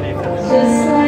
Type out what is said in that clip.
Just